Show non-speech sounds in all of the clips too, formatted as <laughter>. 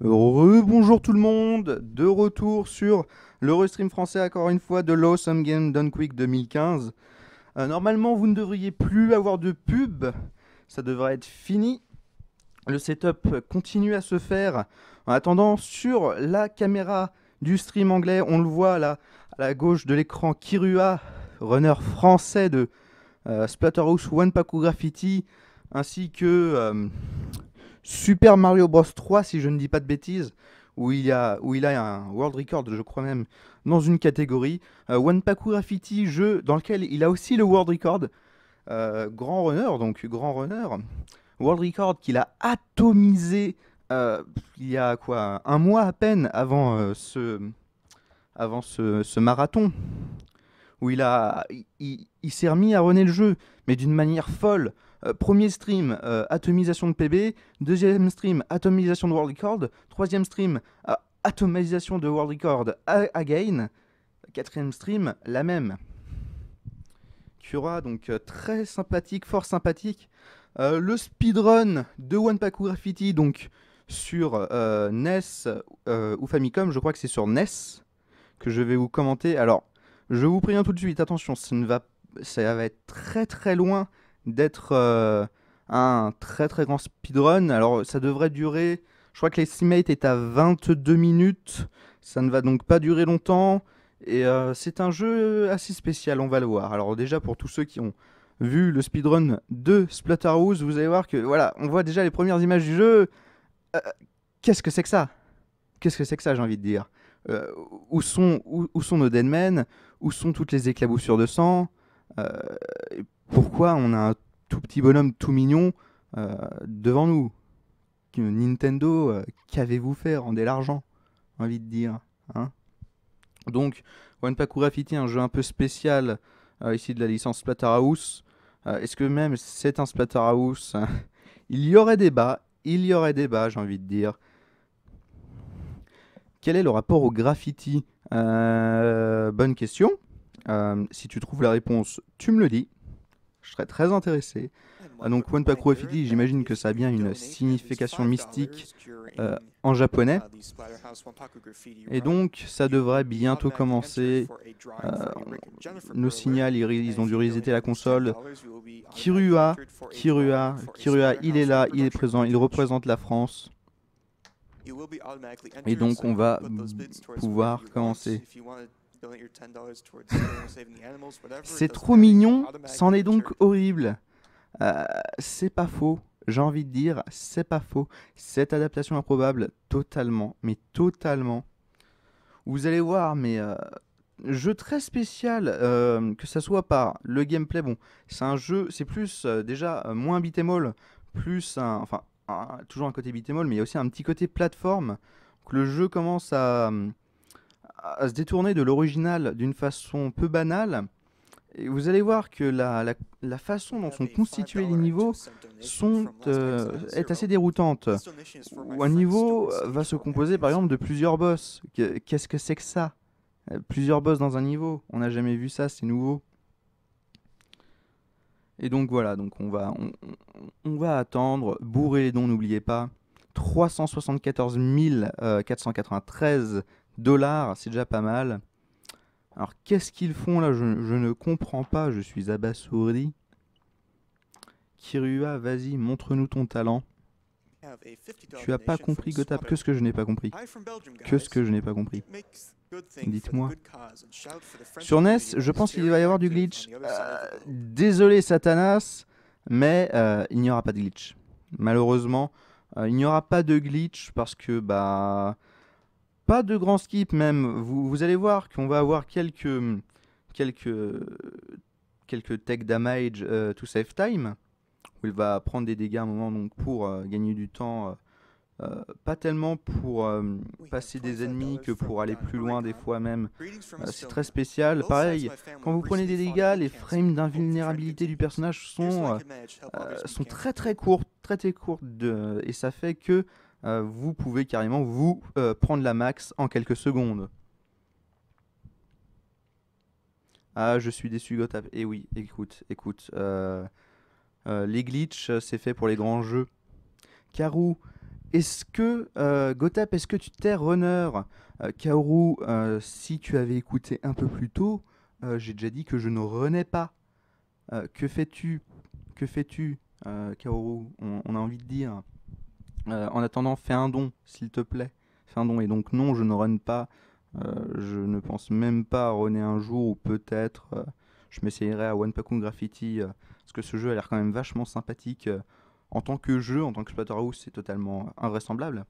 Rebonjour tout le monde, de retour sur le restream français encore une fois de l'Awesome Game Done Quick 2015. Euh, normalement vous ne devriez plus avoir de pub, ça devrait être fini. Le setup continue à se faire. En attendant, sur la caméra du stream anglais, on le voit là à la gauche de l'écran, Kirua, runner français de euh, Splatterhouse One Paku Graffiti, ainsi que euh, Super Mario Bros 3, si je ne dis pas de bêtises, où il, y a, où il a un world record, je crois même, dans une catégorie. Euh, One Paku Graffiti, jeu dans lequel il a aussi le world record. Euh, grand runner, donc grand runner. World record qu'il a atomisé euh, il y a quoi un mois à peine avant euh, ce avant ce, ce marathon où il a il, s'est remis à runner le jeu mais d'une manière folle premier stream euh, atomisation de PB deuxième stream atomisation de world record. Troisième stream euh, atomisation de world record again. Quatrième stream la même. Cura donc euh, très sympathique fort sympathique. Euh, le speedrun de One Paku Graffiti, donc sur euh, NES euh, ou Famicom, je crois que c'est sur NES que je vais vous commenter. Alors, je vous préviens tout de suite, attention, ça va être très très loin d'être euh, un très très grand speedrun. Alors, ça devrait durer, je crois que l'estimate est à 22 minutes, ça ne va donc pas durer longtemps. Et euh, c'est un jeu assez spécial, on va le voir. Alors déjà, pour tous ceux qui ont vu le speedrun de Splatterhouse, vous allez voir que voilà, on voit déjà les premières images du jeu. Euh, Qu'est-ce que c'est que ça? Qu'est-ce que c'est que ça, j'ai envie de dire? Où, sont, où, où sont nos deadmen Où sont toutes les éclaboussures de sang? Pourquoi on a un tout petit bonhomme tout mignon euh, devant nous Nintendo, euh, qu'avez-vous fait? Rendez l'argent, envie de dire. Hein Donc, One Paku Graffiti, un jeu un peu spécial euh, ici de la licence Splatterhouse. Est-ce que même c'est un Splatterhouse <laughs> Il y aurait débat, il y aurait débat, j'ai envie de dire. Quel est le rapport au graffiti? Bonne question. Si tu trouves la réponse, tu me le dis. Je serais très intéressé. Ah, donc One Paku Graffiti, j'imagine que ça a bien une signification mystique euh, en japonais. Et donc, ça devrait bientôt commencer. Euh, signale, ils, ils ont dû resetter la console. Kirua, Kirua, Kirua, il est là, il est présent, il représente la France. Et donc on va pouvoir commencer. C'est trop mignon, c'en est donc horrible. Euh, c'est pas faux, j'ai envie de dire, c'est pas faux. Cette adaptation improbable, totalement, mais totalement. Vous allez voir, mais euh, jeu très spécial, euh, que ça soit par le gameplay. Bon, c'est un jeu, c'est plus déjà moins beat'em plus un, enfin un- toujours un côté beat'em mais il y a aussi un petit côté plateforme. Donc, le jeu commence à, à se détourner de l'original d'une façon peu banale. Et vous allez voir que la, la, façon dont sont constitués les niveaux sont, euh, est assez déroutante. Un niveau euh, va se composer par exemple de plusieurs boss. Que- Qu'est-ce que c'est que ça? Euh, Plusieurs boss dans un niveau. On n'a jamais vu ça, c'est nouveau. Et donc voilà, donc on va, on, on- va attendre. Bourrer les dons, n'oubliez pas. 374 euh, 493 dollars, c'est déjà pas mal. Alors qu'est-ce qu'ils font là? Je, ne comprends pas, je suis abasourdi. Kirua, vas-y, montre-nous ton talent. Tu as pas compris, Gotap, que ce que je n'ai pas compris. Que ce que je n'ai pas compris. Dites-moi. Sur NES, je pense qu'il va y avoir du glitch. Euh, désolé Satanas, mais euh, il n'y aura pas de glitch. Malheureusement, euh, il n'y aura pas de glitch parce que bah pas de grand skip même. Vous, vous allez voir qu'on va avoir quelques quelques quelques tech damage euh, to save time où il va prendre des dégâts à un moment donc pour euh, gagner du temps. euh, pas tellement pour passer des ennemis que pour aller plus loin des fois même. C'est très spécial. Pareil, quand vous prenez des dégâts, les frames d'invulnérabilité du personnage sont, sont très très courtes, très très courtes de- et ça fait que euh, vous pouvez carrément vous euh, prendre la max en quelques secondes. Ah, je suis déçu, Gotap. Et oui, écoute, écoute. euh, les glitches, c'est fait pour les grands jeux. Karou est-ce que, Gotap, est-ce que tu t'es runner? Euh, si tu avais écouté un peu plus tôt, j'ai déjà dit que je ne renais pas. Que fais-tu? Que fais-tu, on, on a envie de dire. Euh, en attendant, fais un don, s'il te plaît. Fais un don. Et donc, non, je ne run pas. Euh, je ne pense même pas à runner un jour, ou peut-être euh, je m'essayerai à One Pakun Graffiti, parce que ce jeu a l'air quand même vachement sympathique. en tant que jeu, en tant que Splatterhouse, c'est totalement invraisemblable.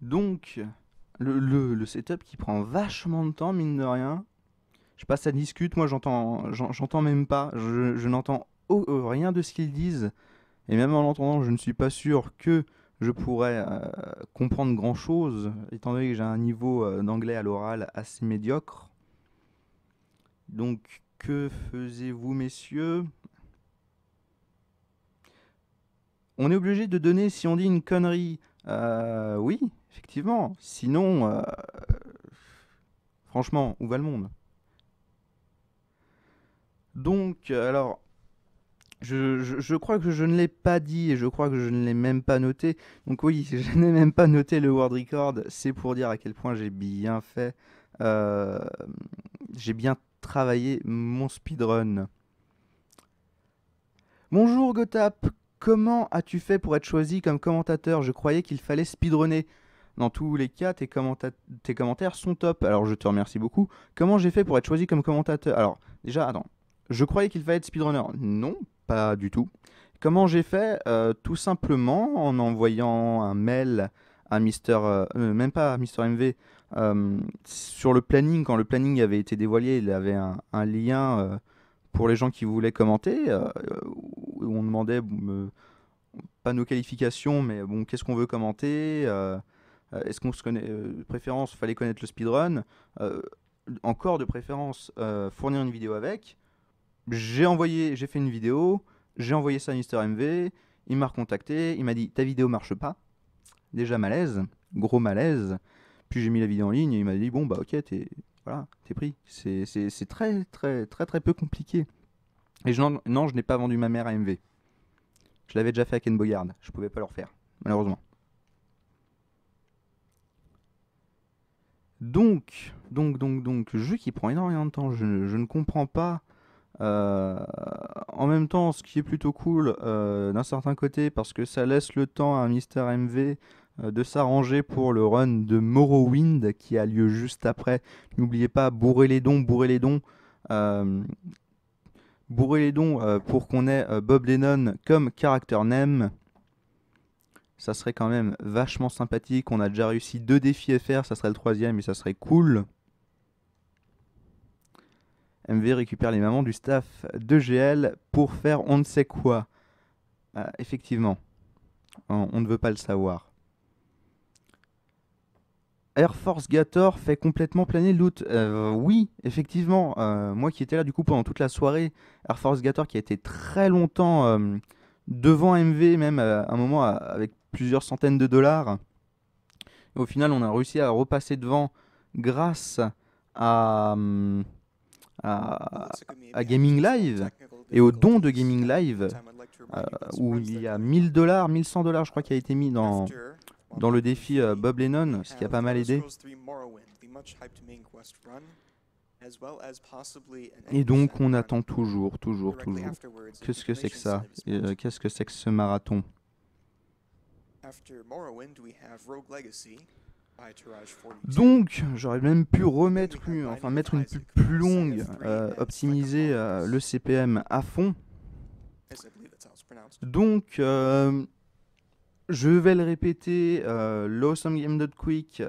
Donc, le, le- le setup qui prend vachement de temps, mine de rien. Je sais pas, ça discute, moi j'entends j'en- j'entends même pas, je n'entends euh, rien de ce qu'ils disent. Et même en l'entendant, je ne suis pas sûr que je pourrais euh, comprendre grand chose, étant donné que j'ai un niveau euh, d'anglais à l'oral assez médiocre. Donc, que faisiez-vous, messieurs? On est obligé de donner si on dit une connerie. Oui, effectivement. Sinon, franchement, où va le monde? Donc, alors, je, crois que je ne l'ai pas dit et je crois que je ne l'ai même pas noté. Donc oui, <laughs> je n'ai même pas noté le world record. C'est pour dire à quel point j'ai bien fait. euh, j'ai bien travaillé mon speedrun. Bonjour Gotap, comment as-tu fait pour être choisi comme commentateur? Je croyais qu'il fallait speedrunner. Dans tous les cas, tes, tes commentaires sont top. Alors je te remercie beaucoup. Comment j'ai fait pour être choisi comme commentateur? Alors déjà, attends. Je croyais qu'il fallait être speedrunner. Non, pas du tout. Comment j'ai fait Euh, Tout simplement en envoyant un mail à Mister, euh, euh, même pas à Mister MV, sur le planning, quand le planning avait été dévoilé, il avait un, lien pour les gens qui voulaient commenter, on demandait, pas nos qualifications, mais bon, qu'est-ce qu'on veut commenter Est-ce qu'on se connaît euh, Préférence, fallait connaître le speedrun. encore de préférence, fournir une vidéo avec. J'ai envoyé, j'ai fait une vidéo, j'ai envoyé ça à Mister MV, il m'a recontacté, il m'a dit ta vidéo marche pas. Déjà malaise, gros malaise. Puis j'ai mis la vidéo en ligne et il m'a dit bon bah ok t'es voilà t'es pris. C'est très très très très peu compliqué. Et je, non, je n'ai pas vendu ma mère à MV. Je l'avais déjà fait à Ken Bogard, je pouvais pas le refaire malheureusement. Donc, donc, donc, donc, jeu qui prend énormément de temps, je, je ne comprends pas. Euh, en même temps, ce qui est plutôt cool euh, d'un certain côté, parce que ça laisse le temps à Mister MV euh, de s'arranger pour le run de Morrowind qui a lieu juste après. N'oubliez pas, bourrer les dons, bourrer les dons. bourrer les dons pour qu'on ait Bob Lennon comme character name. Ça serait quand même vachement sympathique. On a déjà réussi deux défis FR, ça serait le troisième et ça serait cool. MV récupère les mamans du staff de GL pour faire on ne sait quoi. Euh, effectivement, on, ne veut pas le savoir. Air Force Gator fait complètement planer le loot. Euh, oui, effectivement. euh, moi qui étais là du coup pendant toute la soirée, Air Force Gator qui a été très longtemps devant MV, même à un moment avec plusieurs centaines de dollars. Au final, on a réussi à repasser devant grâce à, hum, à, à Gaming Live et au don de Gaming Live, euh, où il y a 1000 dollars, 1100 dollars, je crois, qui a été mis dans, dans le défi euh, Bob Lennon, ce qui a pas mal aidé. Et donc, on attend toujours, toujours, toujours. Qu'est-ce que c'est que ça Euh, Qu'est-ce que c'est que ce marathon? Donc, j'aurais même pu remettre une, enfin mettre une pub plus longue, euh, optimiser euh, le CPM à fond. Donc, euh, je vais le répéter, l'AwesomeGame.quick,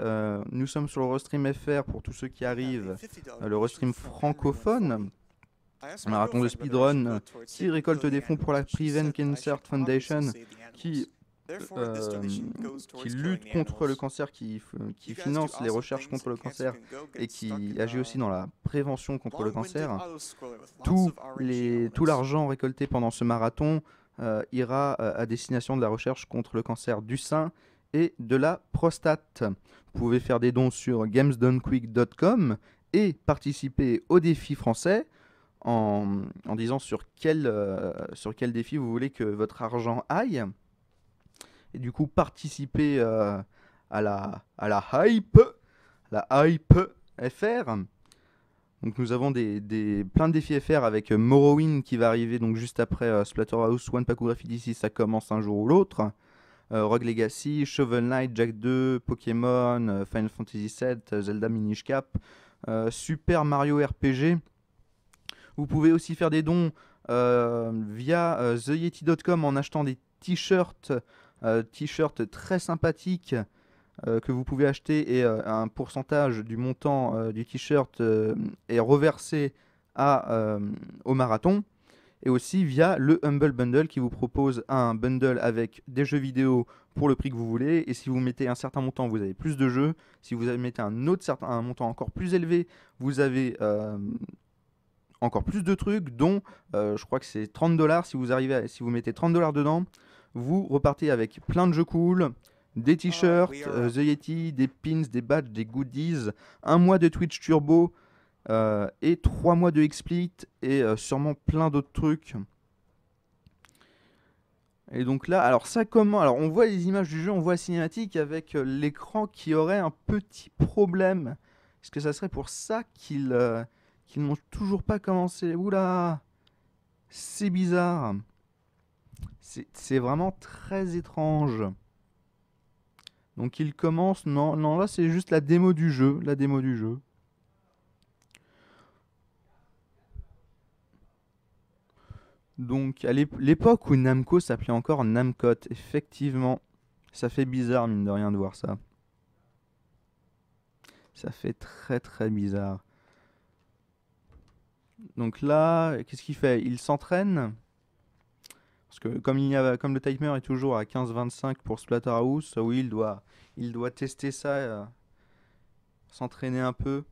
nous sommes sur le Restream FR pour tous ceux qui arrivent, le Restream francophone, marathon de speedrun qui récolte des fonds pour la Prevent Cancer Foundation, qui, euh, qui lutte contre le cancer, qui, finance les recherches contre le cancer et qui agit aussi dans la prévention contre le cancer. Tout, les, tout l'argent récolté pendant ce marathon euh, ira euh, à destination de la recherche contre le cancer du sein et de la prostate. Vous pouvez faire des dons sur gamesdonequick.com et participer au défi français en, en disant sur quel, sur quel défi vous voulez que votre argent aille. Et du coup, participer à, la, à la hype, la hype FR. Donc nous avons des, des, plein de défis FR avec Morrowind qui va arriver donc juste après Splatterhouse, One Pack d'ici, ça commence un jour ou l'autre. Euh, Rogue Legacy, Shovel Knight, Jack 2, Pokémon, euh, Final Fantasy VII, euh, Zelda Minish Cap, Super Mario RPG. Vous pouvez aussi faire des dons via theyeti.com en achetant des t-shirts, t-shirts très sympathiques que vous pouvez acheter et un pourcentage du montant du t-shirt est reversé au marathon et aussi via le Humble Bundle qui vous propose un bundle avec des jeux vidéo pour le prix que vous voulez. Et si vous mettez un certain montant, vous avez plus de jeux. Si vous mettez un autre montant encore plus élevé, vous avez euh, encore plus de trucs, dont euh, je crois que c'est 30 dollars. Si vous si vous mettez 30 dollars dedans, vous repartez avec plein de jeux cool. Des t-shirts, euh, The Yeti, des pins, des badges, des goodies, un mois de Twitch Turbo, euh, et 3 mois de XSplit et euh, sûrement plein d'autres trucs. Et donc là, alors ça comment Alors on voit les images du jeu, on voit la cinématique avec l'écran qui aurait un petit problème. Est-ce que ça serait pour ça qu'ils n'ont toujours pas commencé Oula C'est bizarre. C'est vraiment très étrange. Donc ils commencent... Non, non là c'est juste la démo du jeu. La démo du jeu. Donc, à l'époque où Namco s'appelait encore Namcot, effectivement, ça fait bizarre, mine de rien, de voir ça. Ça fait très très bizarre. Donc là, qu'est-ce qu'il fait? Il s'entraîne? Parce que comme, le timer est toujours à 15-25 pour Splatterhouse, oui, il doit, tester ça, euh, s'entraîner un peu.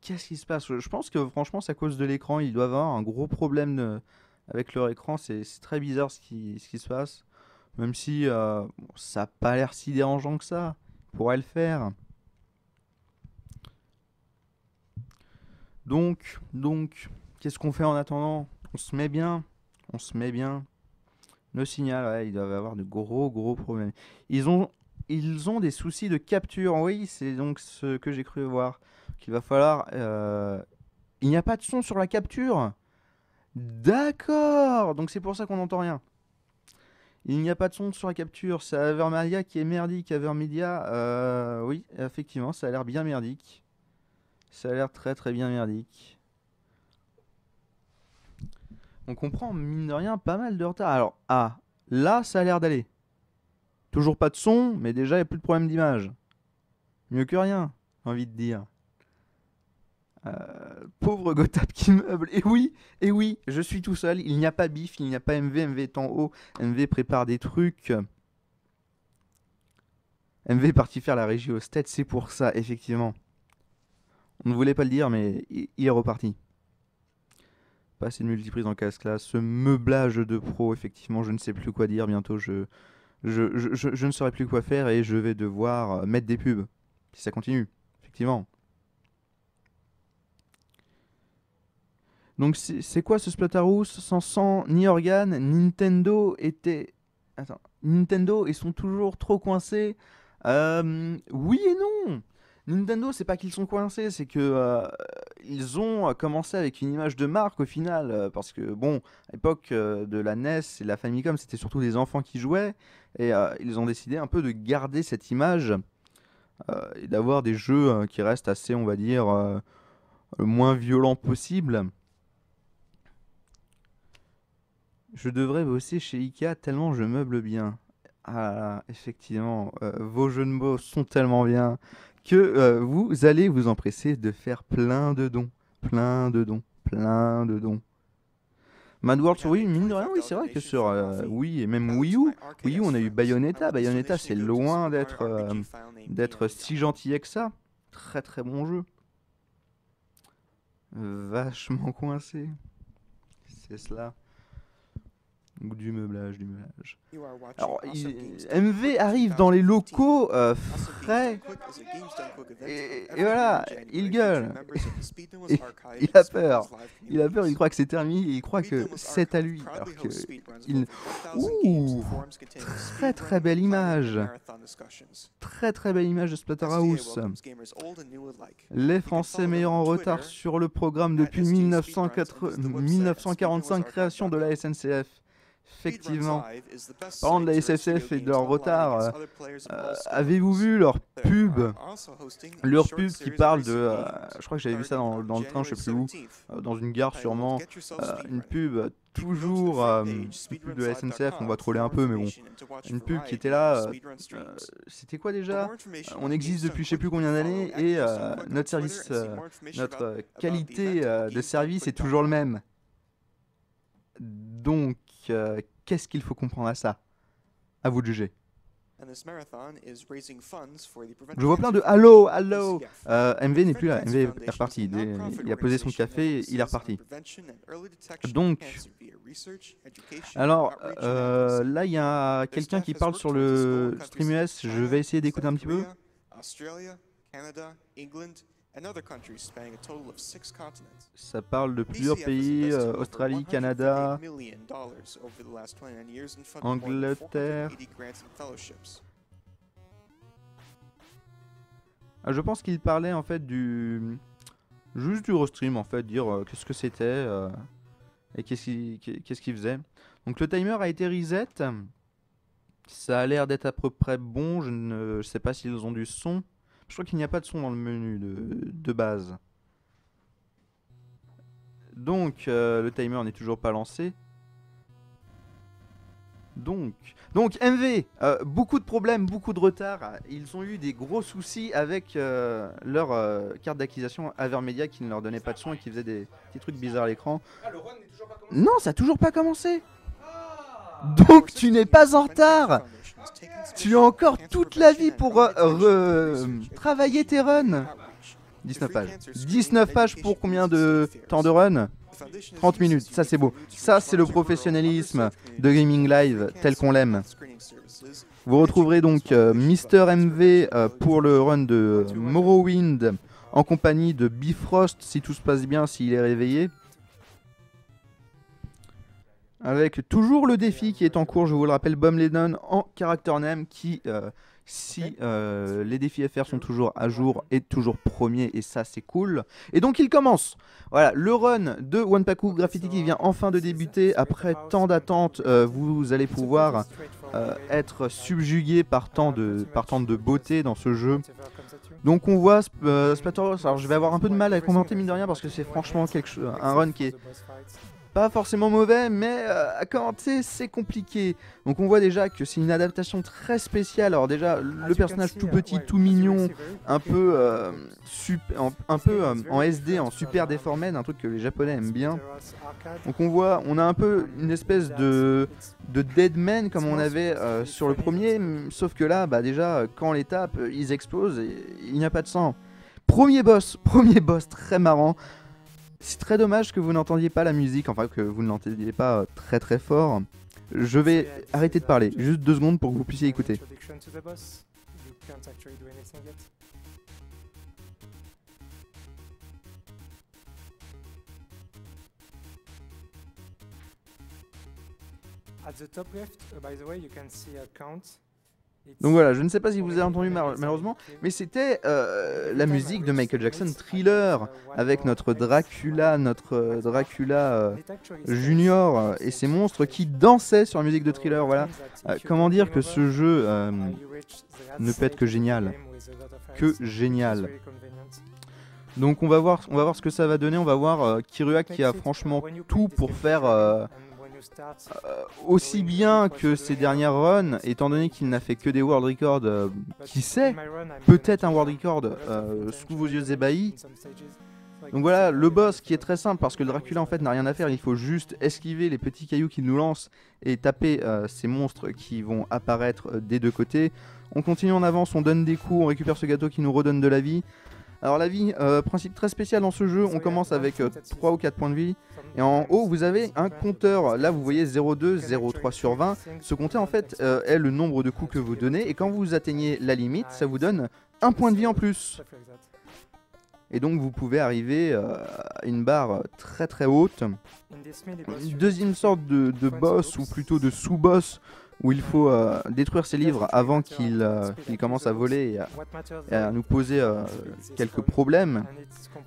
Qu'est-ce qui se passe? Je pense que franchement, c'est à cause de l'écran. Il doit avoir un gros problème avec leur écran, c'est très bizarre ce qui, se passe. Même si euh, ça n'a pas l'air si dérangeant que ça. Il pourrait le faire. Donc, donc, qu'est-ce qu'on fait en attendant? On se met bien? On se met bien. Le signal, ouais, ils doivent avoir de gros, gros problèmes. Ils ont, des soucis de capture. Oui, c'est donc ce que j'ai cru voir. Qu'il va falloir. Euh, il n'y a pas de son sur la capture. D'accord Donc c'est pour ça qu'on n'entend rien. Il n'y a pas de son sur la capture, c'est Avermedia qui est merdique. Avermedia, euh, oui, effectivement, ça a l'air bien merdique. Ça a l'air très très bien merdique. On comprend, mine de rien, pas mal de retard. Alors, ah, là, ça a l'air d'aller. Toujours pas de son, mais déjà, il n'y a plus de problème d'image. Mieux que rien, envie de dire. Euh, pauvre Gotap qui meuble. Et oui, et oui, je suis tout seul. Il n'y a pas Bif, il n'y a pas MV. MV est en haut. MV prépare des trucs. MV est parti faire la régie au stade, c'est pour ça, effectivement. On ne voulait pas le dire, mais il est reparti. Passer de multiprise en casse-classe, ce meublage de pro, effectivement, je ne sais plus quoi dire. Bientôt, je, je, je, ne saurai plus quoi faire et je vais devoir mettre des pubs. Si ça continue, effectivement. Donc c'est quoi ce Splatterhouse Sans sang ni organe, Nintendo était... Attends, Nintendo, ils sont toujours trop coincés euh, Oui et non Nintendo, c'est pas qu'ils sont coincés, c'est que euh, ils ont commencé avec une image de marque au final, euh, parce que bon, à l'époque de la NES et la Famicom, c'était surtout des enfants qui jouaient, et ils ont décidé un peu de garder cette image et d'avoir des jeux qui restent assez, on va dire, le moins violents possible. Je devrais bosser chez Ikea tellement je meuble bien. Ah, effectivement, euh, vos jeux de mots sont tellement bien que euh, vous allez vous empresser de faire plein de dons. Plein de dons. Plein de dons. Mad World sur Wii, mine de rien, oui, c'est vrai que sur euh, Wii et même Wii U, Wii U, on a eu Bayonetta. Bayonetta, c'est loin d'être d'être si gentil que ça. Très très bon jeu. Vachement coincé. C'est cela. Du meublage, du meublage. Alors, il- MV arrive dans les 2015. locaux euh, frais. Et- voilà, il gueule. <laughs> Et- il a peur. Il a peur, il croit que c'est terminé, il croit que c'est à lui. Alors proudly que hosts speedruns of il- over 1000 games Ouh, très, très belle image. très très belle image de Splatterhouse. Les Français meilleurs en retard sur le programme depuis 1980 1945, création de la SNCF. Effectivement. Parlant de la SFCF et de leur retard, Euh, Avez-vous vu leur pub Leur pub qui parle de. euh, je crois que j'avais vu ça dans, dans le train, je sais plus où. euh, dans une gare sûrement. une pub toujours. une pub de la SNCF, on va troller un peu, mais bon. Une pub qui était là. C'était quoi déjà On existe depuis je sais plus combien d'années et notre service, notre qualité de service est toujours le même. Donc, euh, qu'est-ce qu'il faut comprendre à ça? À vous de juger. Je vois plein de Allô, allô Euh, MV n'est plus là, MV est reparti. Il, il a posé son café, il est reparti. Donc, alors euh, là il y a quelqu'un qui parle sur le stream US, je vais essayer d'écouter un petit peu. Ça parle de plusieurs pays, euh, Australie, Canada, Angleterre. Ah, je pense qu'il parlait en fait du juste du restream en fait, dire euh, qu'est-ce que c'était euh, et qu'est-ce qu'il qu'il faisait. Donc le timer a été reset. Ça a l'air d'être à peu près bon. Je ne sais pas s'ils ont du son. Je crois qu'il n'y a pas de son dans le menu de, de base. Donc euh, le timer n'est toujours pas lancé. Donc, donc MV, euh, beaucoup de problèmes, beaucoup de retard. Ils ont eu des gros soucis avec euh, leur carte d'acquisition Avermedia qui ne leur donnait pas de son et qui faisait des petits trucs bizarres à l'écran. Non, ça a toujours pas commencé. Donc tu n'es pas en retard. Tu as encore toute la vie pour euh, travailler tes runs. 19 pages. 19 pages pour combien de temps de run? 30 minutes, ça c'est beau. Ça c'est le professionnalisme de Gaming Live tel qu'on l'aime. Vous retrouverez donc euh, Mister MV euh, pour le run de Morrowind en compagnie de Bifrost si tout se passe bien, s'il est réveillé. Avec toujours le défi qui est en cours, je vous le rappelle, Bum Lennon en character name qui, euh, si euh, les défis FR sont toujours à jour, est toujours premier et ça c'est cool. Et donc il commence. Voilà, le run de Wanpaku Graffiti qui vient enfin de débuter. Après tant d'attentes, euh, vous allez pouvoir être subjugué par tant, de, par tant de beauté dans ce jeu. Donc on voit Splatterhouse, alors je vais avoir un peu de mal à commenter mine de rien parce que c'est franchement quelque un run qui est pas forcément mauvais, mais euh, à commenter c'est compliqué. Donc on voit déjà que c'est une adaptation très spéciale. Alors déjà le personnage tout petit, tout mignon, un peu, euh, en, un peu euh, en SD, en super déformé, un truc que les japonais aiment bien. Donc on voit, on a un peu une espèce de, de Deadman comme on avait euh, sur le premier, m- sauf que là, bah déjà, quand on les tape, euh, ils explosent et il n'y a pas de sang. Premier boss, premier boss très marrant. C'est très dommage que vous n'entendiez pas la musique, enfin que vous ne l'entendiez pas euh, très très fort. Je vais arrêter de parler, juste deux secondes pour que vous puissiez écouter. Donc voilà, je ne sais pas si vous avez entendu mal- malheureusement, mais c'était euh, la musique de Michael Jackson Thriller avec notre Dracula, notre euh, Dracula euh, Junior et ses monstres qui dansaient sur la musique de Thriller. Voilà. Comment dire que ce jeu ne peut être que génial? Que génial. Donc on va voir, on va voir ce que ça va donner. On va voir Kirua qui a franchement tout pour faire euh, aussi bien que ses dernières runs, étant donné qu'il n'a fait que des world records. euh, qui sait Peut-être un world record euh, sous vos yeux ébahis. Donc voilà, le boss qui est très simple parce que Dracula en fait n'a rien à faire, il faut juste esquiver les petits cailloux qu'il nous lance et taper ces monstres qui vont apparaître des deux côtés. On continue en avance, on donne des coups, on récupère ce gâteau qui nous redonne de la vie. Alors la vie, euh, principe très spécial dans ce jeu, on commence avec 3 ou 4 points de vie. Et en haut, vous avez un compteur. Là, vous voyez 0,2, 0,3 sur 20. Ce compteur, en fait, euh, est le nombre de coups que vous donnez. Et quand vous atteignez la limite, ça vous donne un point de vie en plus. Et donc, vous pouvez arriver euh, à une barre très très haute. Une deuxième sorte de boss, ou plutôt de sous-boss, où il faut euh, détruire ses livres avant qu'il euh, commence à voler et à, nous poser euh, quelques problèmes.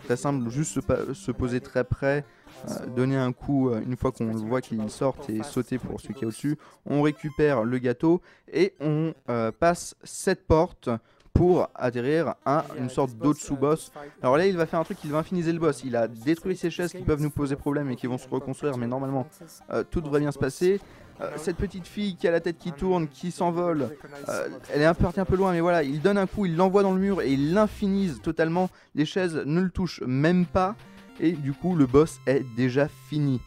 Très simple, juste se, poser très près, euh, donner un coup une fois qu'on voit qu'il sorte et sauter pour celui qui est au-dessus. On récupère le gâteau et on passe cette porte pour atterrir à une sorte d'autre sous-boss. Alors là, il va faire un truc, il va infiniser le boss. Il a détruit ces chaises qui peuvent nous poser problème et qui vont se reconstruire, mais normalement, tout devrait bien se passer. Euh, cette petite fille qui a la tête qui tourne, qui s'envole, euh, elle est un peu partie un peu loin, mais voilà, il donne un coup, il l'envoie dans le mur et il l'infinise totalement. Les chaises ne le touchent même pas, et du coup, le boss est déjà fini.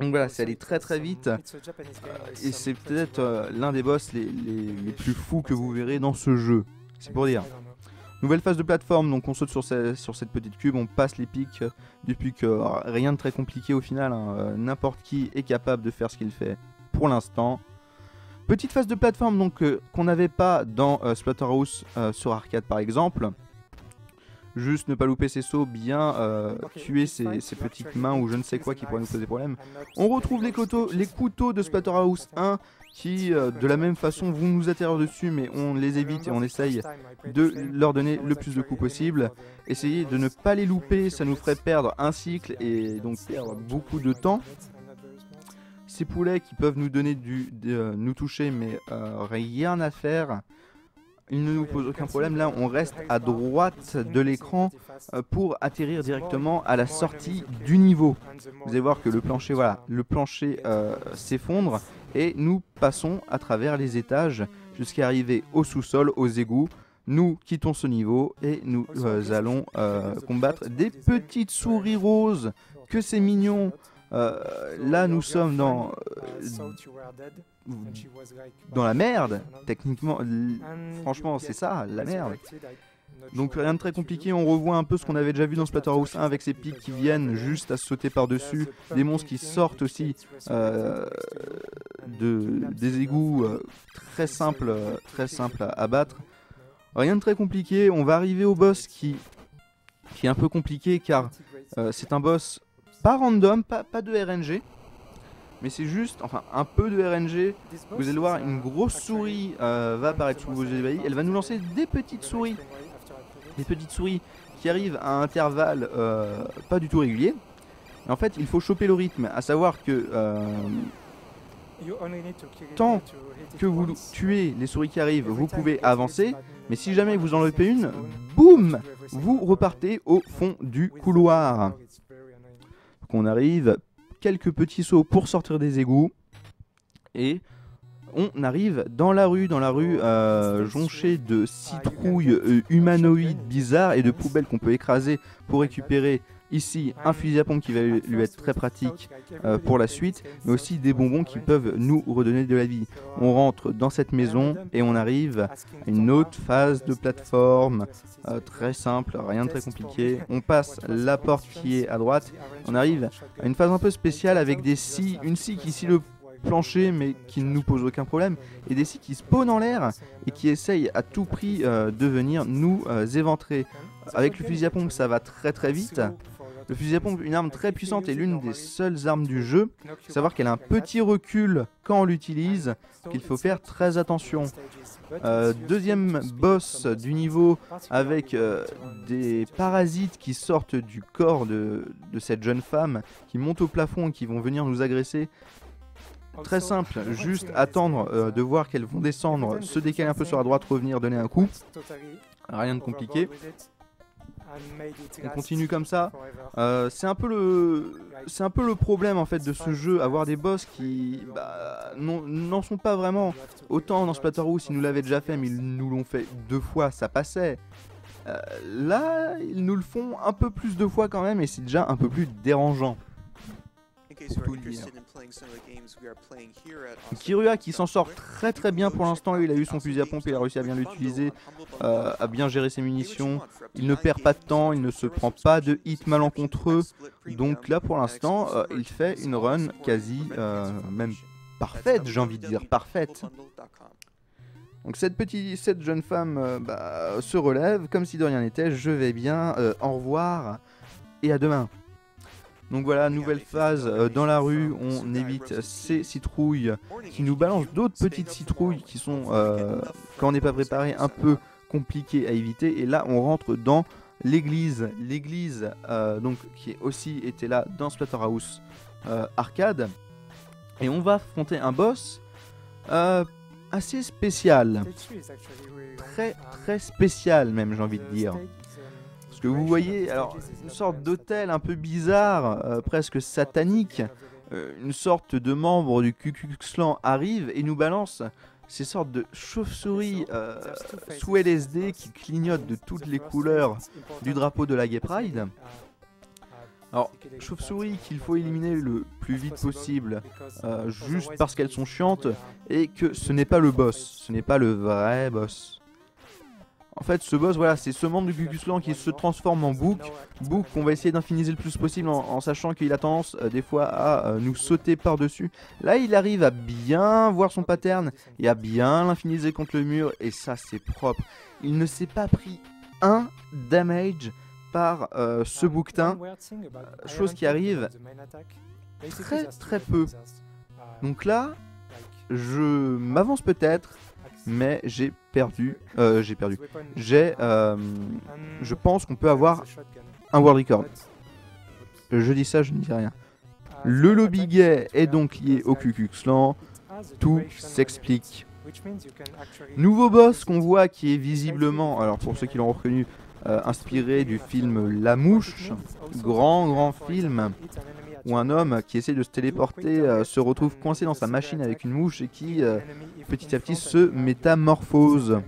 Donc voilà, c'est allé très très vite. Euh, Et c'est peut-être euh, l'un des boss les, les- les plus fous que vous verrez dans ce jeu. C'est pour dire. Nouvelle phase de plateforme, donc on saute sur, ce- sur cette petite cube, on passe les pics euh, du pic, euh, rien de très compliqué au final, hein, euh, n'importe qui est capable de faire ce qu'il fait pour l'instant. Petite phase de plateforme donc euh, qu'on n'avait pas dans Splatterhouse sur arcade par exemple. Juste ne pas louper ses sauts, bien euh, tuer ses, ses petites mains ou je ne sais quoi qui pourrait nous poser problème. On retrouve les, couteaux, les couteaux de Splatterhouse 1 qui, euh, de la même façon, vont nous atterrir dessus, mais on les évite et on essaye de leur donner le plus de coups possible. Essayez de ne pas les louper, ça nous ferait perdre un cycle et donc perdre beaucoup de temps. Ces poulets qui peuvent nous donner du, de- euh, nous toucher, mais euh, rien à faire. Ils ne nous posent aucun problème. Là, on reste à droite de l'écran euh, pour atterrir directement à la sortie du niveau. Vous allez voir que le plancher, voilà, le plancher euh, s'effondre et nous passons à travers les étages jusqu'à arriver au sous-sol, aux égouts. Nous quittons ce niveau et nous euh, allons combattre des petites souris roses. Que c'est mignon. Euh, là, nous sommes dans euh, dans la merde. Techniquement, franchement, c'est ça, la merde. Donc rien de très compliqué, on revoit un peu ce qu'on avait déjà vu dans Splatterhouse 1 avec ces pics qui viennent juste à sauter par-dessus, des monstres qui sortent aussi euh, de, des égouts très simples, très simples à abattre. Rien de très compliqué, on va arriver au boss qui, qui est un peu compliqué car c'est un boss pas random, pas, pas de RNG, mais c'est juste, enfin un peu de RNG. Vous allez voir, une grosse souris euh, va apparaître sous vos yeux elle va nous lancer des petites souris. des petites souris qui arrivent à intervalles euh, pas du tout réguliers. Et en fait, il faut choper le rythme, à savoir que euh, Tant que vous tuez les souris qui arrivent, vous pouvez avancer, mais si jamais vous en enlevez une, boum, vous repartez au fond du couloir. Donc on arrive, quelques petits sauts pour sortir des égouts, et on arrive dans la rue, dans la rue euh, jonchée de citrouilles euh, humanoïdes bizarres et de poubelles qu'on peut écraser pour récupérer ici un fusil à pompe qui va lui être très pratique euh, pour la suite, mais aussi des bonbons qui peuvent nous redonner de la vie. On rentre dans cette maison et on arrive à une autre phase de plateforme, euh, très simple, rien de très compliqué. On passe la porte qui est à droite, on arrive à une phase un peu spéciale avec des scies, une scie qui scie le plancher mais qui ne nous pose aucun problème, et des scies qui spawnent en l'air et qui essayent à tout prix euh, de venir nous éventrer. Avec le fusil à pompe ça va très très vite. Le fusil à pompe, une arme très puissante et l'une des seules armes du jeu. Faut savoir qu'elle a un petit recul quand on l'utilise, qu'il faut faire très attention. Euh, deuxième boss du niveau avec euh, des parasites qui sortent du corps de, de cette jeune femme, qui montent au plafond et qui vont venir nous agresser. Très simple, juste attendre euh, de voir qu'elles vont descendre, se décaler un peu sur la droite, revenir, donner un coup. Rien de compliqué. On continue comme ça. Euh, c'est un peu le, c'est un peu le problème en fait de ce jeu, avoir des boss qui bah, n'en sont pas vraiment. Autant dans Splatterhouse, ils nous l'avaient déjà fait, mais ils nous l'ont fait deux fois, ça passait. Euh, là, ils nous le font un peu plus de fois quand même, et c'est déjà un peu plus dérangeant. Kirua qui s'en sort très très bien pour l'instant, il a eu son fusil à pompe, il a réussi à bien l'utiliser, euh, à bien gérer ses munitions, il ne perd pas de temps, il ne se prend pas de hit malencontreux, donc là pour l'instant euh, il fait une run quasi, euh, même parfaite j'ai envie de dire, parfaite. Donc cette petite, cette jeune femme bah, se relève comme si de rien n'était, je vais bien, au revoir et à demain. Donc voilà, nouvelle phase euh, dans la rue, on évite ces citrouilles qui nous balancent d'autres petites citrouilles qui sont, euh, quand on n'est pas préparé, un peu compliquées à éviter. Et là, on rentre dans l'église, l'église euh, donc qui est aussi était là dans Splatterhouse Arcade. Et on va affronter un boss assez spécial, très très spécial même, j'ai envie de dire. Parce que vous voyez, alors, une sorte d'hôtel un peu bizarre, euh, presque satanique, euh, une sorte de membre du Ku Klux Klan arrive et nous balance ces sortes de chauves-souris euh, sous LSD qui clignotent de toutes les couleurs du drapeau de la Gay Pride. Alors, chauves-souris qu'il faut éliminer le plus vite possible, euh, juste parce qu'elles sont chiantes et que ce n'est pas le boss, ce n'est pas le vrai boss. En fait, ce boss, voilà, c'est ce membre du Klan qui se transforme en bouc. Bouc qu'on va essayer d'infiniser le plus possible en, en sachant qu'il a tendance euh, des fois à euh, nous sauter par-dessus. Là, il arrive à bien voir son pattern et à bien l'infiniser contre le mur et ça, c'est propre. Il ne s'est pas pris un damage par euh, ce bouquetin. chose qui arrive très, très peu. Donc là, je m'avance peut-être, mais j'ai perdu. Euh, j'ai perdu. J'ai. euh, je pense qu'on peut avoir un world record. Je dis ça, je ne dis rien. Le lobby gay est donc lié au Ku Klux Klan. Tout s'explique. Nouveau boss qu'on voit qui est visiblement, alors pour ceux qui l'ont reconnu, euh, inspiré du film La Mouche, grand grand film où un homme qui essaie de se téléporter euh, se retrouve coincé dans sa machine avec une mouche et qui euh, petit à petit se métamorphose.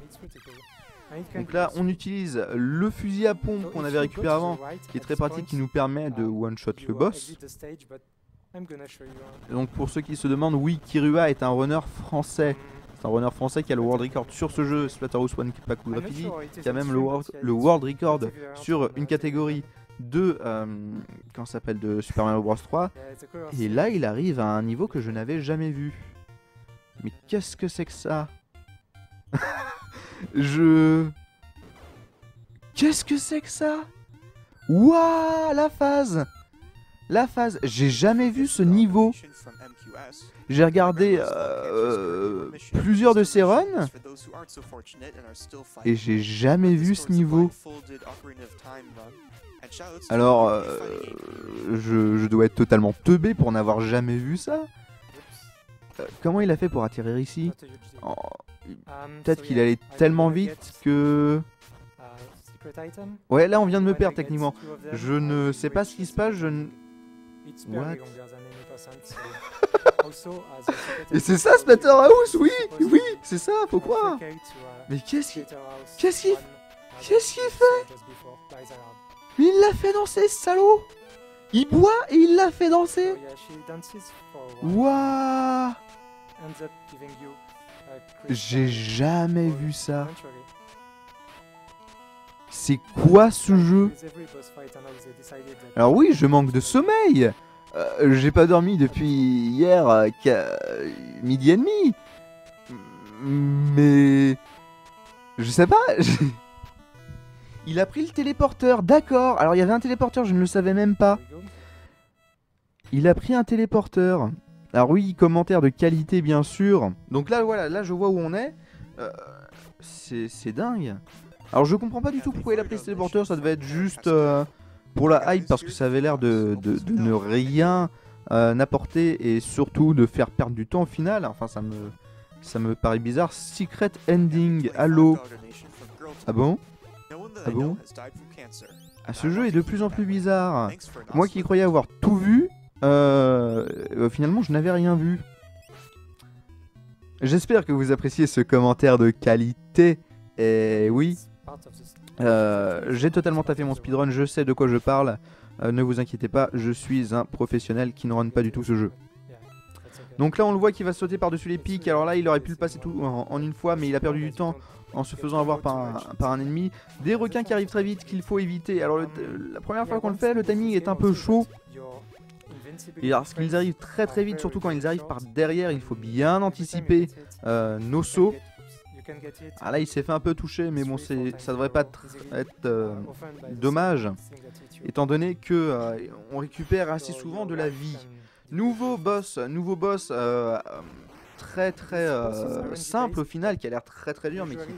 Donc là, on utilise le fusil à pompe qu'on avait récupéré avant, qui est très pratique, qui nous permet de one-shot le boss. Donc pour ceux qui se demandent, oui, Kirua est un runner français. C'est un runner français qui a le world record sur ce jeu, Splatterhouse One Paku Graffiti, qui a même le world record sur une catégorie de, euh, comment ça s'appelle, de Super Mario Bros 3. Et là, il arrive à un niveau que je n'avais jamais vu. Mais qu'est-ce que c'est que ça <laughs> Je... Qu'est-ce que c'est que ça Waouh, la phase La phase, j'ai jamais vu ce niveau. J'ai regardé euh, plusieurs de ces runs et j'ai jamais vu ce niveau. Alors, euh, je, je dois être totalement teubé pour n'avoir jamais vu ça. Euh, comment il a fait pour atterrir ici Oh, Peut-être qu'il allait tellement vite que... Ouais, là on vient de me perdre techniquement. Je ne sais pas ce qui se passe, je ne... What <laughs> Et c'est ça Splatterhouse, oui Oui, c'est ça, faut croire Mais qu'est-ce qu'il... Qu'est-ce qu'il... Qu'est-ce qu'il fait? Il l'a fait danser, ce salaud Il boit et il l'a fait danser Waouh J'ai jamais vu ça. C'est quoi ce jeu Alors oui, je manque de sommeil. Euh, J'ai pas dormi depuis hier euh, qu'à midi et demi. Mais je sais pas. <laughs> Il a pris le téléporteur, d'accord. Alors il y avait un téléporteur, je ne le savais même pas. Il a pris un téléporteur. Alors oui, commentaire de qualité bien sûr. Donc là voilà, là je vois où on est. Euh, c'est dingue. Alors je comprends pas du tout pourquoi il a pris ce téléporteur, ça devait être juste euh, pour la hype parce que ça avait l'air de, ne rien euh, n'apporter et surtout de faire perdre du temps au final. Enfin ça me ça me paraît bizarre. Secret ending, allô? Ah bon? Ah bon Ah ce jeu est de plus en plus bizarre. Moi qui croyais avoir tout vu, euh, euh, finalement je n'avais rien vu. J'espère que vous appréciez ce commentaire de qualité. Et oui, euh, j'ai totalement taffé mon speedrun, je sais de quoi je parle. Euh, ne vous inquiétez pas, je suis un professionnel qui ne run pas du tout ce jeu. Donc là, on le voit qu'il va sauter par-dessus les pics. Alors là, il aurait pu le passer tout en, en une fois, mais il a perdu du temps en se faisant avoir par un, par un ennemi. Des requins qui arrivent très vite qu'il faut éviter. Alors la première fois qu'on le fait, le timing est un peu chaud. Et alors, qu'ils arrivent très très vite, surtout quand ils arrivent par derrière, il faut bien anticiper euh, nos sauts. Ah là, il s'est fait un peu toucher, mais bon, ça devrait pas tr- être euh, dommage, étant donné que euh, on récupère assez souvent de la vie. Nouveau boss, nouveau boss très très euh, simple au final, qui a l'air très très dur, mais qui,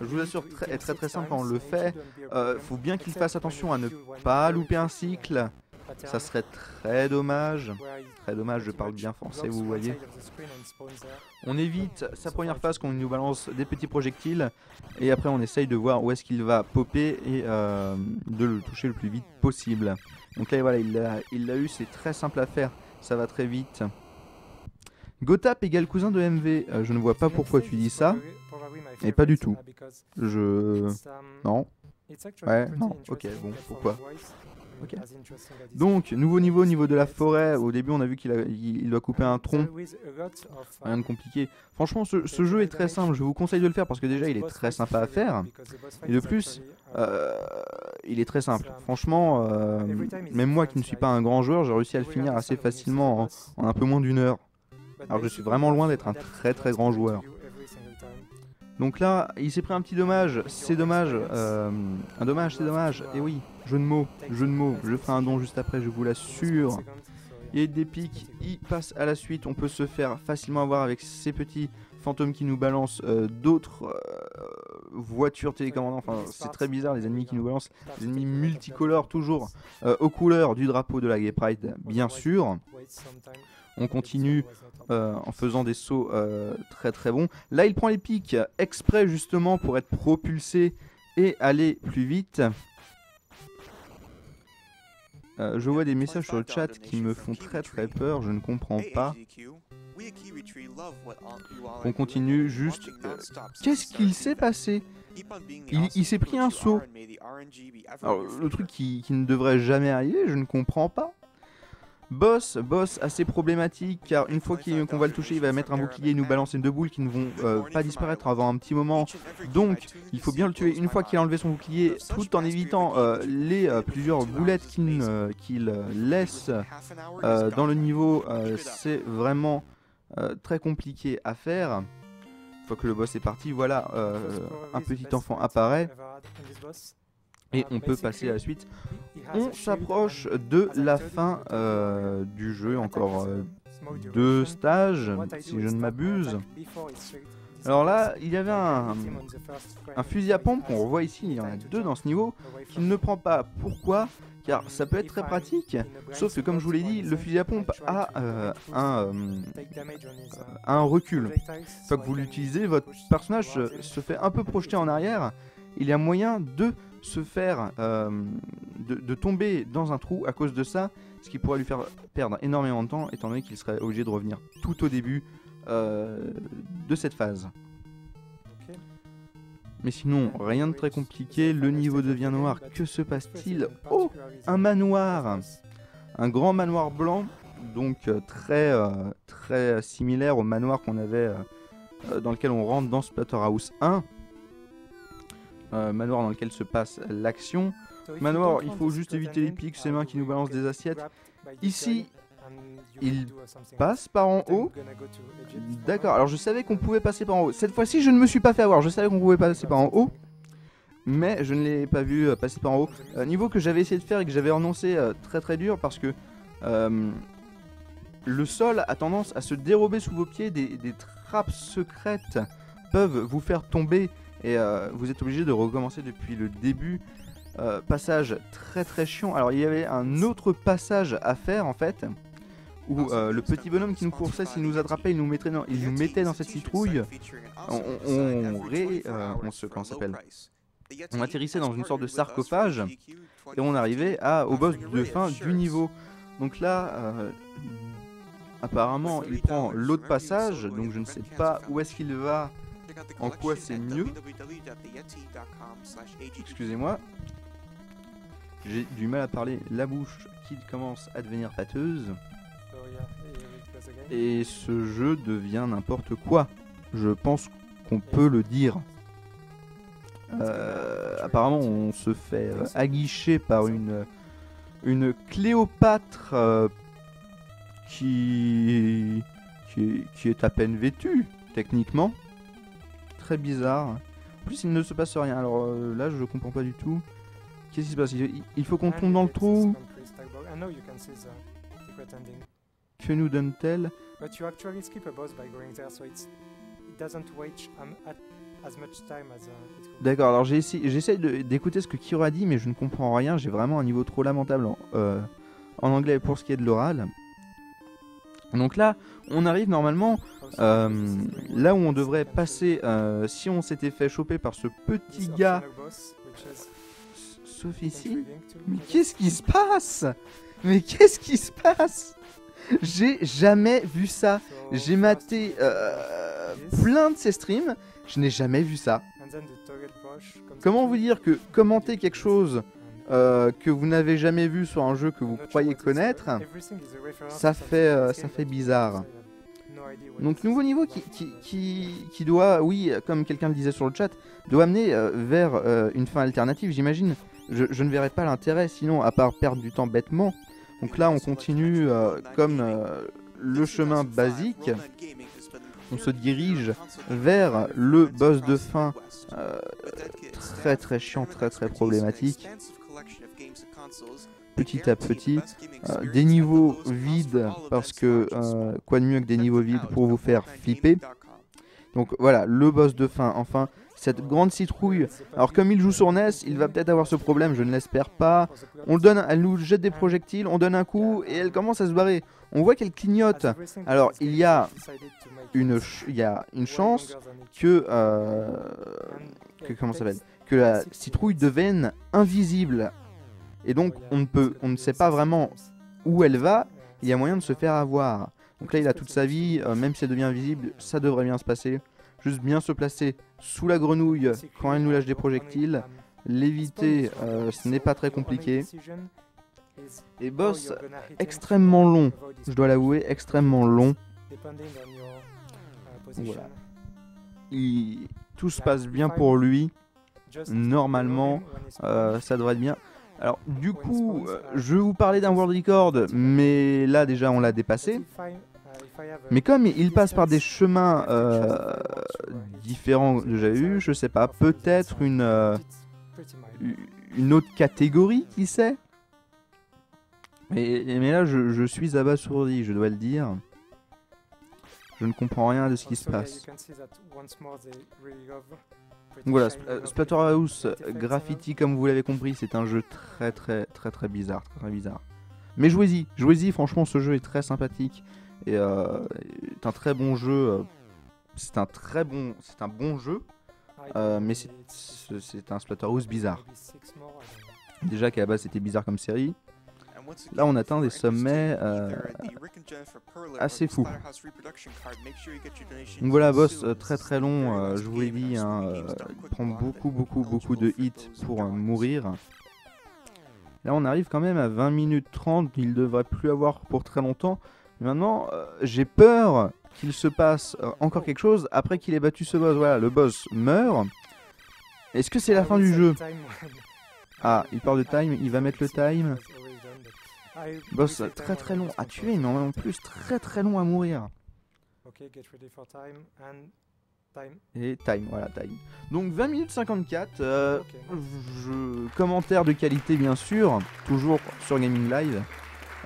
je vous assure, très- est très très simple quand on le fait. Euh, faut bien qu'il fasse attention à ne pas louper un cycle. Ça serait très dommage. Très dommage, je parle bien français, vous voyez. On évite sa première phase quand il nous balance des petits projectiles et après on essaye de voir où est-ce qu'il va popper et euh, de le toucher le plus vite possible. Donc là voilà, il l'a il l'a eu, c'est très simple à faire, ça va très vite. Gotap égale cousin de MV, Euh, je ne vois pas pourquoi tu dis ça. Et pas du tout. Je... Non. Ouais, non, ok, bon, pourquoi Ok. Donc, nouveau niveau au niveau de la forêt. Au début, on a vu qu'il doit couper un tronc. Rien de compliqué. Franchement, ce, jeu est très simple. Je vous conseille de le faire parce que déjà, il est très sympa à faire. Et de plus, Euh, il est très simple. Franchement, euh, même moi qui ne suis pas un grand joueur, j'ai réussi à le finir assez facilement en, en un peu moins d'une heure. Alors, je suis vraiment loin d'être un très très grand joueur. Donc là, il s'est pris un petit dommage. C'est dommage. euh, un dommage, c'est dommage. Et oui, jeu de mots, jeu de mots. Je ferai un don juste après, je vous l'assure. Il y a des pics, il passe à la suite. On peut se faire facilement avoir avec ces petits fantômes qui nous balancent euh, d'autres euh, voitures télécommandées. Enfin, c'est très bizarre les ennemis qui nous balancent. Des ennemis multicolores, toujours aux couleurs du drapeau de la Gay Pride, bien sûr. On continue euh, en faisant des sauts euh, très très bons. Là, il prend les pics exprès justement pour être propulsé et aller plus vite. Euh, je vois des messages sur le chat qui me font très très peur, je ne comprends pas. On continue juste. Qu'est-ce qu'il s'est passé? Il, il s'est pris un saut. Alors, le truc qui, qui ne devrait jamais arriver, je ne comprends pas. Boss, boss assez problématique car une fois qu'il- qu'on va le toucher, il va mettre un bouclier et nous balancer deux boules qui ne vont euh, pas disparaître avant un petit moment. Donc, il faut bien le tuer une fois qu'il a enlevé son bouclier, tout en évitant euh, les euh, plusieurs boulettes qu'il laisse euh, dans le niveau. euh, C'est vraiment euh, très compliqué à faire. Une fois que le boss est parti, voilà, euh, un petit enfant apparaît on peut passer à la suite. On s'approche de la fin euh, du jeu, encore euh, deux stages, si je ne m'abuse. Alors là, il y avait un, fusil à pompe qu'on revoit ici, il y en a deux dans ce niveau, qui ne prend pas. Pourquoi? Car ça peut être très pratique, sauf que comme je vous l'ai dit, le fusil à pompe a euh, un, recul. Une que vous l'utilisez, votre personnage se fait un peu projeter en arrière. Il y a moyen de se faire, euh, de, de tomber dans un trou à cause de ça, ce qui pourrait lui faire perdre énormément de temps, étant donné qu'il serait obligé de revenir tout au début euh, de cette phase. Mais sinon, rien de très compliqué, le niveau devient noir. Que se passe-t-il Oh Un manoir Un grand manoir blanc, donc euh, très, très similaire au manoir qu'on avait, dans lequel on rentre dans Splatterhouse 1. Euh, manoir dans lequel se passe l'action. Manoir, il faut juste éviter les pics, ces mains qui nous balancent des assiettes. Ici, il passe par en haut. D'accord, alors je savais qu'on pouvait passer par en haut. Cette fois-ci, je ne me suis pas fait avoir. Je savais qu'on pouvait passer par en haut. Mais je ne l'ai pas vu euh, passer par en haut. Euh, niveau que j'avais essayé de faire et que j'avais renoncé euh, très très dur parce que euh, le sol a tendance à se dérober sous vos pieds. Des, des trappes secrètes peuvent vous faire tomber et euh, vous êtes obligé de recommencer depuis le début. Euh, passage très très chiant. Alors il y avait un autre passage à faire en fait où euh, le petit bonhomme qui nous coursait, s'il nous attrapait, il nous mettait dans, il nous mettait dans cette citrouille. On, on, on ré- euh, on se, comment s'appelle On atterrissait dans une sorte de sarcophage et on arrivait à, au boss de fin du niveau. Donc là, euh, apparemment, il prend l'autre passage, donc je ne sais pas où est-ce qu'il va. En quoi c'est mieux Excusez-moi. J'ai du mal à parler, la bouche qui commence à devenir pâteuse. Et ce jeu devient n'importe quoi. Je pense qu'on peut le dire. Euh, apparemment, on se fait euh, aguicher par une, une Cléopâtre euh, qui, qui, qui, est à peine vêtue, techniquement. Très bizarre. En plus, il ne se passe rien. Alors là, je comprends pas du tout. Qu'est-ce qui se passe? Il, faut qu'on tombe dans le trou. Que nous donne-t-elle? D'accord, alors j'essaie d'écouter ce que Kiro a dit, mais je ne comprends rien. J'ai vraiment un niveau trop lamentable en, euh, en anglais pour ce qui est de l'oral. Donc là, on arrive normalement euh, là où on devrait passer euh, si on s'était fait choper par ce petit gars. Sophie Mais qu'est-ce qui se passe? Mais qu'est-ce qui se passe? J'ai jamais vu ça. J'ai maté euh, plein de ces streams. Je n'ai jamais vu ça. Comment vous dire que commenter quelque chose euh, que vous n'avez jamais vu sur un jeu que vous croyez connaître, ça fait, euh, ça fait bizarre. Donc nouveau niveau qui, qui, qui, doit, oui, comme quelqu'un le disait sur le chat, doit amener vers une fin alternative, j'imagine. Je, ne verrai pas l'intérêt sinon, à part perdre du temps bêtement. Donc là, on continue comme le chemin basique, on se dirige vers le boss de fin euh, très très chiant, très très problématique. Petit à petit, euh, des niveaux vides, parce que euh, quoi de mieux que des niveaux vides pour vous faire flipper. Donc voilà, le boss de fin, enfin, cette grande citrouille. Alors comme il joue sur NES, il va peut-être avoir ce problème, je ne l'espère pas. On donne, elle nous jette des projectiles, on donne un coup et elle commence à se barrer. On voit qu'elle clignote. Alors il y a une, il y a une chance que, euh, que comment s'appelle? que la citrouille devienne invisible. Et donc on ne peut, on ne sait pas vraiment où elle va. Il y a moyen de se faire avoir. Donc là il a toute sa vie, euh, même si elle devient invisible, ça devrait bien se passer. Juste bien se placer sous la grenouille quand elle nous lâche des projectiles. L'éviter, euh, ce n'est pas très compliqué. Et boss extrêmement long, je dois l'avouer, extrêmement long. Voilà. tout se passe bien pour lui. Normalement, euh, ça devrait être bien. Alors, du coup, euh, je vais vous parler d'un world record, mais là déjà on l'a dépassé. Mais comme il passe par des chemins euh, différents que j'ai eu, je sais pas, peut-être une, euh, une autre catégorie, qui sait? Mais, mais là, je, suis abasourdi, je dois le dire. Je ne comprends rien de ce qui se passe. Voilà, euh, Splatterhouse Graffiti, comme vous l'avez compris, c'est un jeu très très très très bizarre. Mais jouez-y, jouez-y, franchement ce jeu est très sympathique et euh, est un très bon jeu. Euh, c'est un très bon, c'est un bon jeu, euh, mais c'est un Splatterhouse bizarre. Déjà qu'à la base c'était bizarre comme série. Là, on atteint des sommets euh, assez fous. Donc voilà, boss très très long, je vous l'ai dit, hein, il prend beaucoup beaucoup beaucoup de hits pour mourir. Là, on arrive quand même à 20 minutes 30, il devrait plus avoir pour très longtemps. Maintenant, euh, j'ai peur qu'il se passe euh, encore quelque chose après qu'il ait battu ce boss. Voilà, le boss meurt. Est-ce que c'est la fin du jeu? Ah, il parle de time, il va mettre le time. Boss très très long à tuer, mais en plus très très long à mourir. Et time, voilà, time. Donc 20 minutes 54. Euh, je... Commentaire de qualité, bien sûr, toujours sur Gaming Live.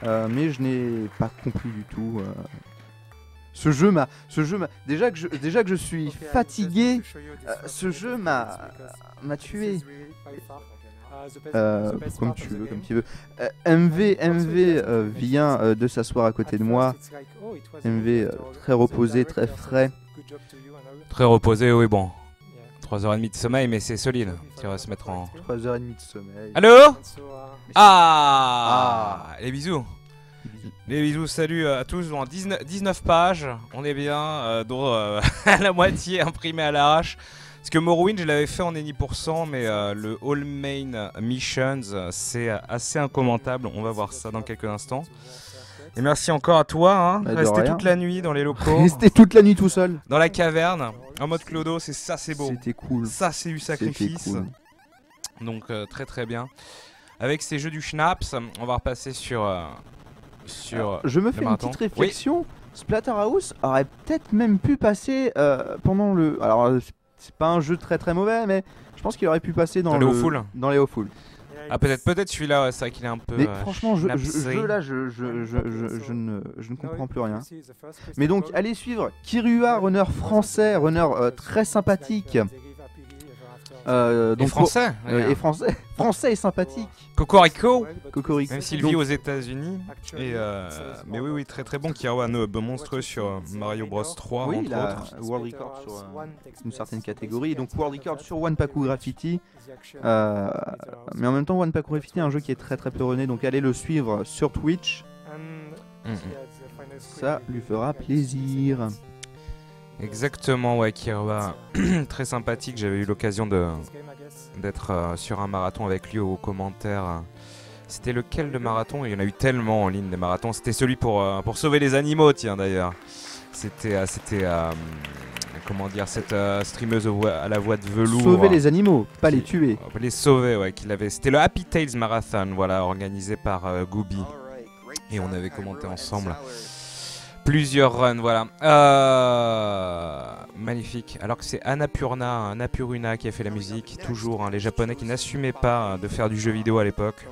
Euh, mais je n'ai pas compris du tout. Euh. Ce jeu m'a, ce jeu m'a, déjà que je, déjà que je suis fatigué, euh, ce jeu m'a, m'a tué. Comme tu veux, comme tu veux. MV, MV vient de s'asseoir à côté de moi. MV très reposé, très frais. Très reposé, oui, bon. 3h30 de sommeil, mais c'est solide. Tu vas se mettre en. 3h30 de sommeil. Allô ah, ah, Les bisous. Les bisous, salut à tous. En 19, 19 pages, on est bien, euh, dont euh, <laughs> la moitié imprimée à l'arrache. Parce que Morrowind, je l'avais fait en Any mais euh, le All Main Missions, c'est assez incommentable. On va voir ça dans quelques instants. Et merci encore à toi. Hein. Bah, Rester toute la nuit dans les locaux. <laughs> Rester toute la nuit tout seul. Dans la caverne, en mode clodo, c'est ça, c'est beau. C'était cool. Ça, c'est du sacrifice. Donc euh, très très bien. Avec ces jeux du Schnaps, on va repasser sur. Euh, sur je me fais une petite réflexion. Splatterhouse aurait peut-être même pu passer pendant le. Alors c'est pas un jeu très très mauvais, mais je pense qu'il aurait pu passer dans, les hauts full. Dans les hauts full. Ah peut-être peut-être celui-là, c'est vrai qu'il est un peu. Mais euh, franchement, je, je, là, je, je, je, ne, je ne comprends plus rien. Mais donc, allez suivre Kirua, runner français, runner euh, très sympathique. Euh, donc, et français. Euh, et français, <laughs> français et sympathique. Cocorico. Cocorico. Même s'il vit aux États-Unis. Et euh, mais oui, oui, très très bon. Qui a un hub monstrueux sur Mario Bros 3 oui, entre il a World Record sur une certaine catégorie. Donc World Record sur One Paku Graffiti. mais en même temps, One Paku Graffiti est un jeu qui est très très peu rené. Donc allez le suivre sur Twitch. Mm, mm. Ça lui fera plaisir. Exactement, ouais, Kirwa. <clears throat> Très sympathique. J'avais eu l'occasion d'être euh, sur un marathon avec lui au commentaire. C'était lequel de marathon? Il y en a eu tellement en ligne des marathons. C'était celui pour, euh, pour sauver les animaux, tiens d'ailleurs. C'était euh, c'était comment dire cette streameuse à la voix de velours. Sauver les animaux, pas les tuer. Les sauver, ouais. Qu'il avait. C'était le Happy Tales Marathon, voilà, organisé par Gooby. Et on avait commenté ensemble. Plusieurs runs, voilà. Euh, magnifique. Alors que c'est Annapurna, Annapuruna qui a fait la musique, toujours, hein, les japonais qui n'assumaient pas de faire du jeu vidéo à l'époque.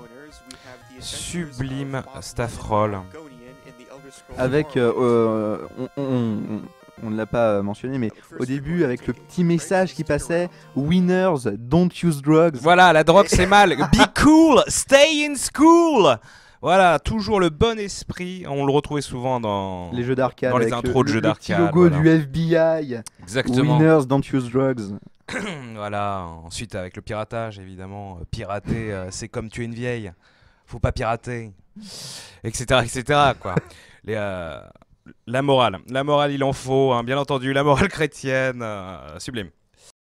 Sublime staff roll. Avec, euh, euh, on, ne l'a pas mentionné, mais au début, avec le petit message qui passait Winners, don't use drugs. Voilà, la drogue c'est mal. Be cool, stay in school. Voilà, toujours le bon esprit. On le retrouvait souvent dans les jeux d'arcade, dans les intros de jeux d'arcade. Le logo du FBI. Exactement. Winners don't use drugs. <clears throat> voilà. Ensuite, avec le piratage, évidemment, euh, pirater, euh, c'est comme tuer une vieille. Faut pas pirater, etc., etc. Quoi. les, euh, la morale, la morale, il en faut, hein, bien entendu, la morale <laughs> chrétienne, sublime.